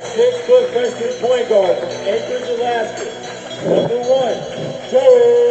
Six-foot freshman point guard from Anchorage, Alaska. Number one, Joe